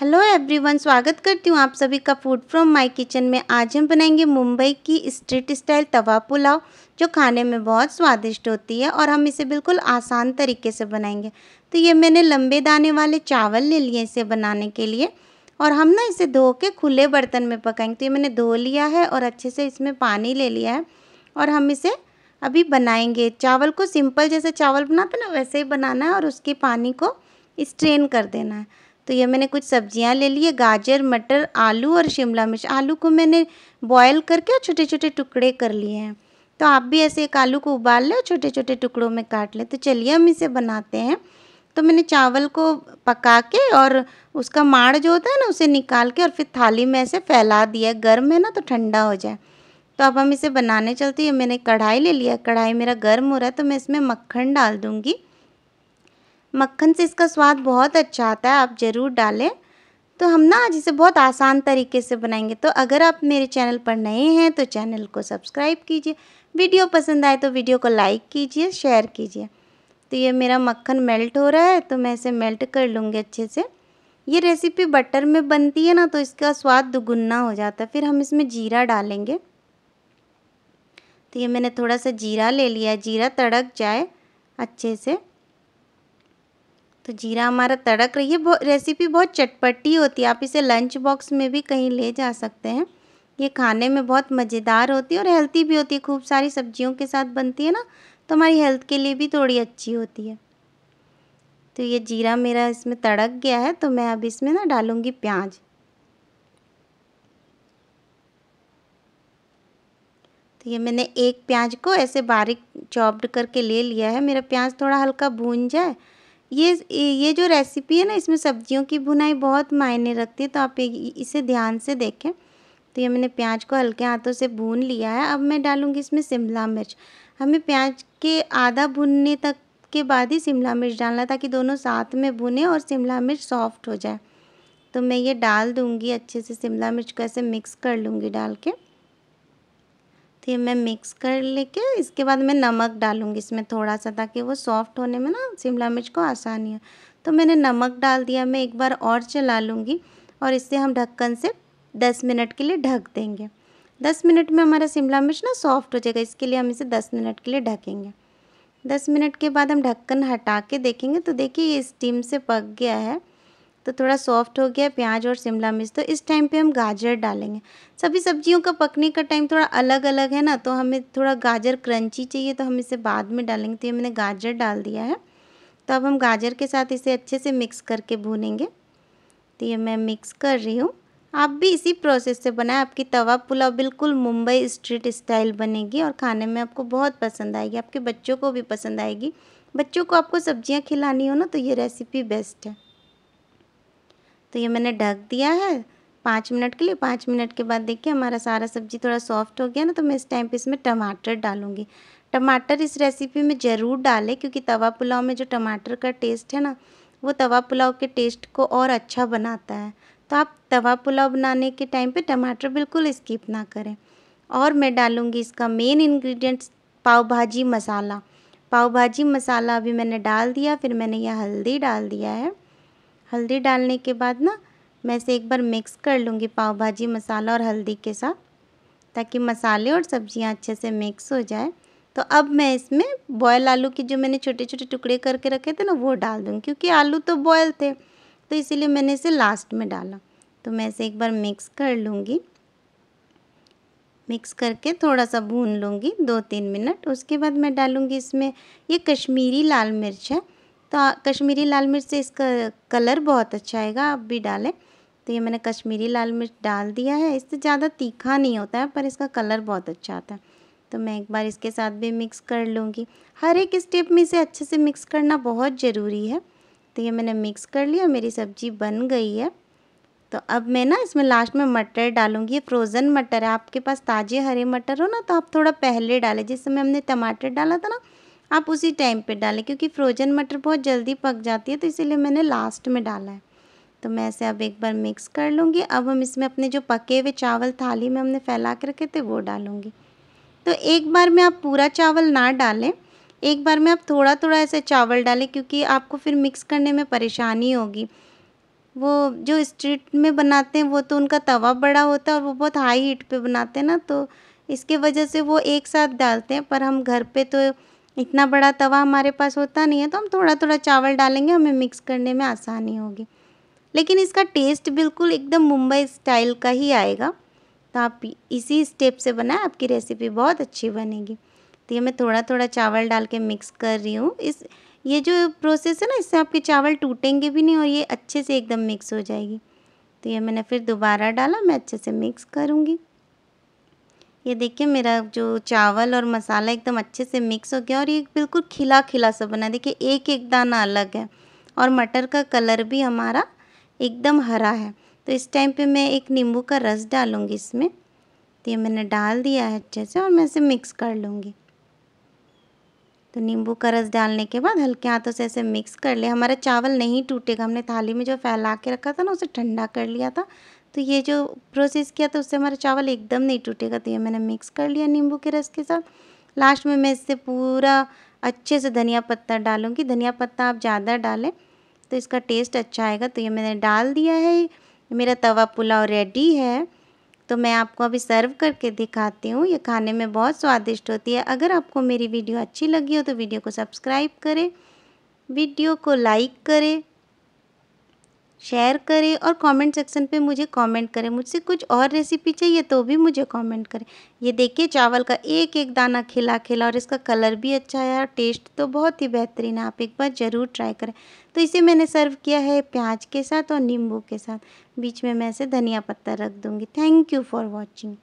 Hello everyone, स्वागत करती हूँ आप सभी का फ़ूड फ्रॉम माय किचन में। आज हम बनाएँगे मुंबई की स्ट्रीट स्टाइल तवा पुलाव, जो खाने में बहुत स्वादिष्ट होती है और हम इसे बिल्कुल आसान तरीके से बनाएँगे। तो ये मैंने लंबे दाने वाले चावल ले लिए इसे बनाने के लिए और हम ना इसे धो के खुले बर्तन में पकाएँगे। तो ये मैंने धो लिया है और अच्छे से इसमें पानी ले लिया है और हम इसे अभी बनाएँगे। चावल को सिंपल जैसे चावल बनाते ना, वैसे ही बनाना है और उसके पानी को स्ट्रेन कर देना है। तो ये मैंने कुछ सब्ज़ियाँ ले लिए, गाजर, मटर, आलू और शिमला मिर्च। आलू को मैंने बॉयल करके छोटे छोटे टुकड़े कर लिए हैं। तो आप भी ऐसे एक आलू को उबाल लें और छोटे छोटे टुकड़ों में काट लें। तो चलिए हम इसे बनाते हैं। तो मैंने चावल को पका के और उसका माड़ जो होता है ना, उसे निकाल के और फिर थाली में ऐसे फैला दिया। गर्म है ना तो ठंडा हो जाए। तो अब हम इसे बनाने चलते हैं। मैंने कढ़ाई ले लिया। कढ़ाई मेरा गर्म हो रहा है तो मैं इसमें मक्खन डाल दूँगी। मक्खन से इसका स्वाद बहुत अच्छा आता है, आप ज़रूर डालें। तो हम ना आज इसे बहुत आसान तरीके से बनाएँगे। तो अगर आप मेरे चैनल पर नए हैं तो चैनल को सब्सक्राइब कीजिए। वीडियो पसंद आए तो वीडियो को लाइक कीजिए, शेयर कीजिए। तो ये मेरा मक्खन मेल्ट हो रहा है तो मैं इसे मेल्ट कर लूँगी अच्छे से। ये रेसिपी बटर में बनती है ना तो इसका स्वाद दुगुना हो जाता है। फिर हम इसमें जीरा डालेंगे। तो ये मैंने थोड़ा सा जीरा ले लिया जीरा तड़क जाए अच्छे से। तो जीरा हमारा तड़क रही है रेसिपी बहुत चटपटी होती है। आप इसे लंच बॉक्स में भी कहीं ले जा सकते हैं। ये खाने में बहुत मज़ेदार होती है और हेल्थी भी होती है। खूब सारी सब्जियों के साथ बनती है ना तो हमारी हेल्थ के लिए भी थोड़ी अच्छी होती है। तो ये जीरा मेरा इसमें तड़क गया है तो मैं अब इसमें ना डालूँगी प्याज। तो ये मैंने एक प्याज को ऐसे बारीक चॉप्ड करके ले लिया है। मेरा प्याज थोड़ा हल्का भून जाए ये ये जो रेसिपी है ना, इसमें सब्जियों की भुनाई बहुत मायने रखती है तो आप इसे ध्यान से देखें। तो ये मैंने प्याज को हल्के हाथों से भून लिया है। अब मैं डालूँगी इसमें शिमला मिर्च। हमें प्याज के आधा भुनने तक के बाद ही शिमला मिर्च डालना ताकि दोनों साथ में भुने और शिमला मिर्च सॉफ्ट हो जाए। तो मैं ये डाल दूँगी अच्छे से, शिमला मिर्च को ऐसे मिक्स कर लूँगी डाल के। तो ये मैं मिक्स कर लेके, इसके बाद मैं नमक डालूँगी इसमें थोड़ा सा ताकि वो सॉफ्ट होने में ना शिमला मिर्च को आसानी हो। तो मैंने नमक डाल दिया, मैं एक बार और चला लूँगी और इससे हम ढक्कन से दस मिनट के लिए ढक देंगे। दस मिनट में हमारा शिमला मिर्च ना सॉफ्ट हो जाएगा, इसके लिए हम इसे दस मिनट के लिए ढकेंगे। दस मिनट के बाद हम ढक्कन हटा के देखेंगे तो देखिए ये स्टीम से पक गया है। तो थोड़ा सॉफ्ट हो गया, प्याज और शिमला मिर्च। तो इस टाइम पे हम गाजर डालेंगे। सभी सब्जियों का पकने का टाइम थोड़ा अलग अलग है ना तो हमें थोड़ा गाजर क्रंची चाहिए तो हम इसे बाद में डालेंगे। तो ये मैंने गाजर डाल दिया है। तो अब हम गाजर के साथ इसे अच्छे से मिक्स करके भूनेंगे। तो ये मैं मिक्स कर रही हूँ। आप भी इसी प्रोसेस से बनाएँ। आपकी तवा पुलाव बिल्कुल मुंबई स्ट्रीट स्टाइल बनेगी और खाने में आपको बहुत पसंद आएगी। आपके बच्चों को भी पसंद आएगी। बच्चों को आपको सब्ज़ियाँ खिलानी हो ना तो ये रेसिपी बेस्ट है। तो ये मैंने ढक दिया है। पाँच मिनट के लिए, पाँच मिनट के बाद देखिए हमारा सारा सब्ज़ी थोड़ा सॉफ्ट हो गया ना तो मैं इस टाइम पे इसमें टमाटर डालूँगी। टमाटर इस रेसिपी में ज़रूर डालें, क्योंकि तवा पुलाव में जो टमाटर का टेस्ट है ना, वो तवा पुलाव के टेस्ट को और अच्छा बनाता है। तो आप तवा पुलाव बनाने के टाइम पे टमाटर बिल्कुल स्किप ना करें। और मैं डालूँगी इसका मेन इन्ग्रीडियंट्स पाव भाजी मसाला। पाव भाजी मसाला अभी मैंने डाल दिया, फिर मैंने यह हल्दी डाल दिया है। हल्दी डालने के बाद ना, मैं इसे एक बार मिक्स कर लूँगी पाव भाजी मसाला और हल्दी के साथ, ताकि मसाले और सब्ज़ियाँ अच्छे से मिक्स हो जाए। तो अब मैं इसमें बॉयल आलू की जो मैंने छोटे छोटे टुकड़े करके रखे थे ना, वो डाल दूँगी, क्योंकि आलू तो बॉयल थे तो इसीलिए मैंने इसे लास्ट में डाला। तो मैं इसे एक बार मिक्स कर लूँगी। मिक्स करके थोड़ा सा भून लूँगी दो तीन मिनट, उसके बाद मैं डालूँगी इसमें ये कश्मीरी लाल मिर्च है। तो कश्मीरी लाल मिर्च से इसका कलर बहुत अच्छा आएगा, आप भी डालें। तो ये मैंने कश्मीरी लाल मिर्च डाल दिया है। इससे ज़्यादा तीखा नहीं होता है, पर इसका कलर बहुत अच्छा आता है। तो मैं एक बार इसके साथ भी मिक्स कर लूँगी। हर एक स्टेप में इसे अच्छे से मिक्स करना बहुत ज़रूरी है। तो ये मैंने मिक्स कर लिया, मेरी सब्ज़ी बन गई है। तो अब मैं ना इसमें लास्ट में मटर डालूँगी, ये फ्रोज़न मटर है। आपके पास ताज़े हरे मटर हो ना तो आप थोड़ा पहले डालें। जिस समय हमने टमाटर डाला था ना आप उसी टाइम पे डालें, क्योंकि फ्रोजन मटर बहुत जल्दी पक जाती है तो इसीलिए मैंने लास्ट में डाला है। तो मैं इसे अब एक बार मिक्स कर लूँगी। अब हम इसमें अपने जो पके हुए चावल थाली में हमने फैला के रखे थे, वो डालूँगी। तो एक बार में आप पूरा चावल ना डालें। एक बार में आप थोड़ा थोड़ा ऐसे चावल डालें, क्योंकि आपको फिर मिक्स करने में परेशानी होगी। वो जो स्ट्रीट में बनाते हैं, वो तो उनका तवा बड़ा होता है और वो बहुत हाई हीट पे बनाते हैं ना तो इसके वजह से वो एक साथ डालते हैं। पर हम घर पे तो इतना बड़ा तवा हमारे पास होता नहीं है तो हम थोड़ा थोड़ा चावल डालेंगे, हमें मिक्स करने में आसानी होगी। लेकिन इसका टेस्ट बिल्कुल एकदम मुंबई स्टाइल का ही आएगा। तो आप इसी स्टेप से बनाएँ, आपकी रेसिपी बहुत अच्छी बनेगी। तो ये मैं थोड़ा थोड़ा चावल डाल के मिक्स कर रही हूँ। इस, ये जो प्रोसेस है ना, इससे आपके चावल टूटेंगे भी नहीं और ये अच्छे से एकदम मिक्स हो जाएगी। तो ये मैंने फिर दोबारा डाला, मैं अच्छे से मिक्स करूँगी। ये देखिए मेरा जो चावल और मसाला एकदम अच्छे से मिक्स हो गया और ये बिल्कुल खिला खिला सा बना देखिए एक एक दाना अलग है और मटर का कलर भी हमारा एकदम हरा है। तो इस टाइम पे मैं एक नींबू का रस डालूँगी इसमें। तो ये मैंने डाल दिया है अच्छे से और मैं इसे मिक्स कर लूँगी। तो नींबू का रस डालने के बाद हल्के हाथों से ऐसे मिक्स कर लिया। हमारा चावल नहीं टूटेगा। हमने थाली में जो फैला के रखा था ना, उसे ठंडा कर लिया था। तो ये जो प्रोसेस किया था, उससे हमारा चावल एकदम नहीं टूटेगा। तो ये मैंने मिक्स कर लिया नींबू के रस के साथ। लास्ट में मैं इससे पूरा अच्छे से धनिया पत्ता डालूँगी। धनिया पत्ता आप ज़्यादा डालें तो इसका टेस्ट अच्छा आएगा। तो ये मैंने डाल दिया है। मेरा तवा पुलाव रेडी है। तो मैं आपको अभी सर्व करके दिखाती हूँ। ये खाने में बहुत स्वादिष्ट होती है। अगर आपको मेरी वीडियो अच्छी लगी हो तो वीडियो को सब्सक्राइब करें। वीडियो को लाइक करें। शेयर करें और कमेंट सेक्शन पे मुझे कमेंट करें। मुझसे कुछ और रेसिपी चाहिए तो भी मुझे कमेंट करें। ये देखिए, चावल का एक एक दाना खिला खिला और इसका कलर भी अच्छा है और टेस्ट तो बहुत ही बेहतरीन है। आप एक बार ज़रूर ट्राई करें। तो इसे मैंने सर्व किया है प्याज के साथ और नींबू के साथ। बीच में मैं इसे धनिया पत्ता रख दूँगी। Thank you for watching